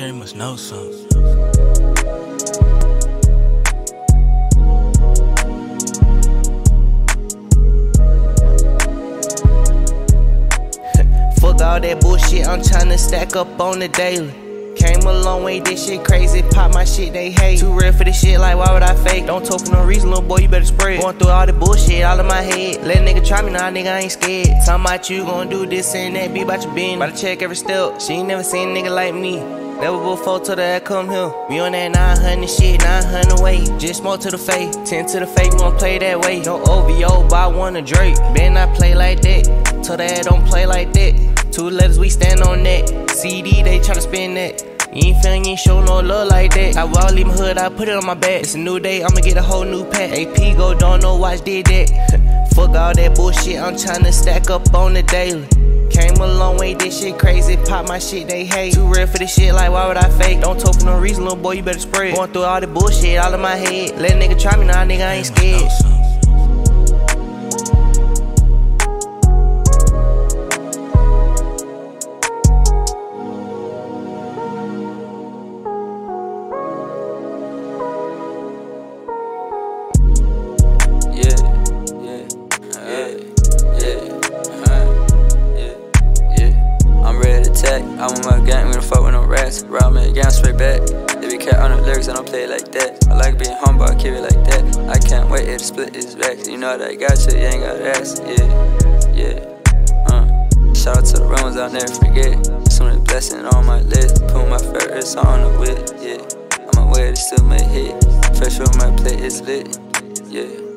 Perry must know something. All that bullshit, I'm tryna stack up on the daily. Came a long way, this shit crazy. Pop my shit, they hate. Too real for this shit, like why would I fake? Don't talk for no reason, little boy, you better spread. Going through all the bullshit, all in my head. Let a nigga try me, nah, nigga, I ain't scared. Talking about you gon' do this and that, be about your being. About to check every step. She ain't never seen a nigga like me. Never before till that come here. We on that 900 shit, 900 way. Just more to the face, 10 to the face, we gon' play that way. No OVO, I want a Drake. Better not play like that. Tell that don't play like that. Two letters, we stand on that. CD, they try to spin that. You ain't feeling, you ain't show no love like that. I will leave my hood, I put it on my back. It's a new day, I'ma get a whole new pack. AP go, don't know watch did that. Fuck all that bullshit, I'm tryna stack up on the daily. Came a long way, this shit crazy. Pop my shit, they hate. Too real for this shit, like why would I fake? Don't talk for no reason, little boy, you better spread. Going through all the bullshit, all in my head. Let a nigga try me, nah, nigga, I ain't scared. I'm on my gang, we don't fuck with no rats. Round me again, straight back. They be cat on the lyrics, I don't play it like that. I like being humble, I keep it like that. I can't wait to split this back. You know that I got you, you ain't got ass. Yeah, yeah, uh. Shout out to the rooms, I'll never forget. Soon as blessing on my list. Put my favorites on the whip, yeah. I'm aware to still make hit. Fresh on my plate, it's lit, yeah.